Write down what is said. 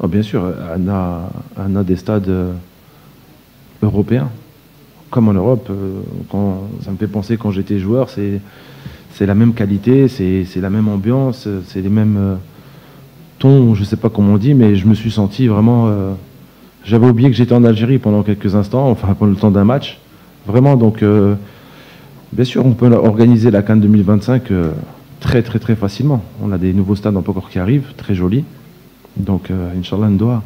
Oh, bien sûr, on a, des stades euh, européens, comme en Europe. euh, ça me fait penser quand j'étais joueur, c'est la même qualité, c'est la même ambiance, c'est les mêmes euh, tons, je sais pas comment on dit, mais je me suis senti vraiment. J'avais oublié que j'étais en Algérie pendant quelques instants, enfin pendant le temps d'un match. Vraiment, donc, bien sûr, on peut organiser la Cannes 2025 euh, très, très, très facilement. On a des nouveaux stades encore qui arrivent, très jolis. Donc, euh, Inch'Allah, Ndoa.